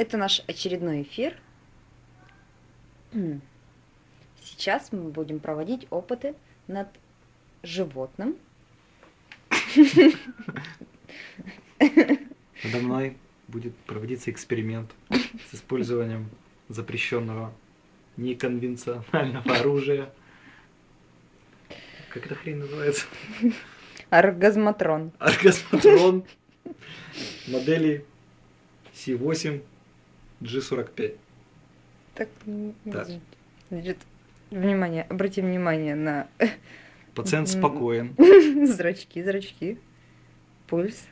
Это наш очередной эфир. Сейчас мы будем проводить опыты над животным. Надо мной будет проводиться эксперимент с использованием запрещенного неконвенционального оружия. Как эта хрень называется? Оргазматрон. Оргазматрон модели C8 G45. Так, Так. значит, внимание, обрати внимание на Пациент спокоен. зрачки, зрачки, пульс,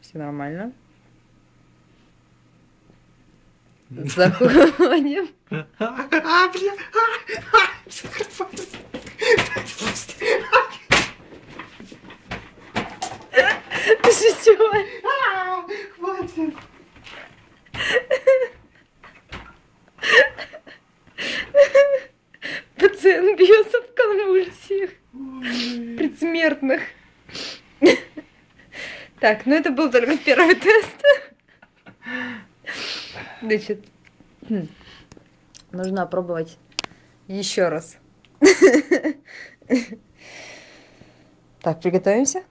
все нормально. С заходим. А, блин! Предсмертных. Так, ну это был только первый тест. Значит, хм, нужно опробовать еще раз. Так, приготовимся.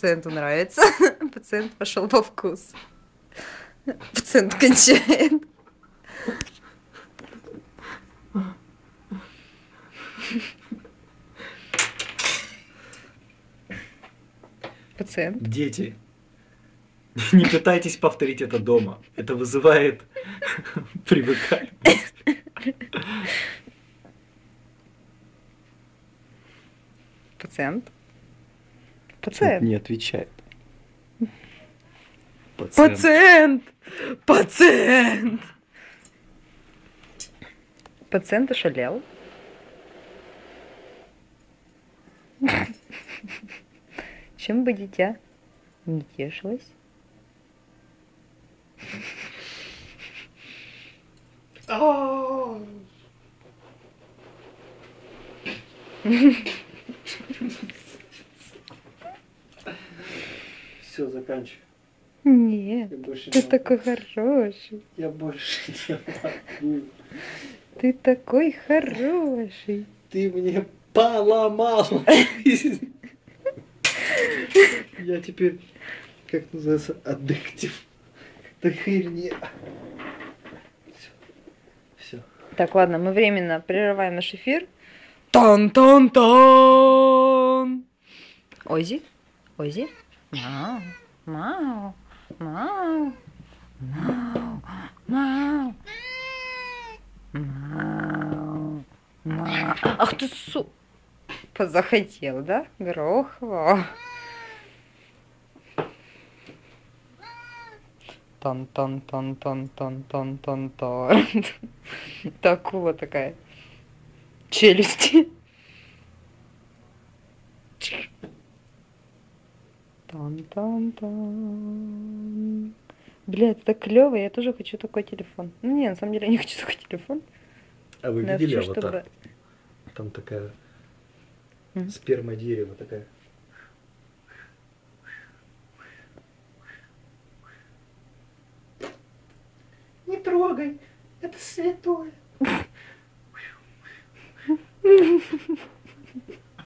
Пациенту нравится. Пациент пошел по вкусу. Пациент кончает. Пациент. Дети, не пытайтесь повторить это дома. Это вызывает привыкание. Пациент. Пациент. Не отвечает. Пациент! Пациент! Пациент ошалел. Чем бы дитя не тешилось? Все, заканчивай. Нет, ты не могу. такой хороший. Я больше не могу. Ты такой хороший. Ты мне поломал жизнь. Я теперь, как называется, аддиктив. Да херни. Все. Так, ладно, мы временно прерываем наш эфир. Тон-тон-тон! Ози? Ози? Мау, мау, мау, мау, мау, мау, мау. Ах ты су... Позахотел, да? Грохова. Тон-тон-тон-тон-тон-тон-тон-тон. Это акула такая. Челюсти. Тон-тон-тон. Бля, это так клево, я тоже хочу такой телефон. Ну не, на самом деле я не хочу такой телефон. А вы но видели хочу, аватар? чтобы... Там такая Мгм. сперма дерева такая. Не трогай, это святое.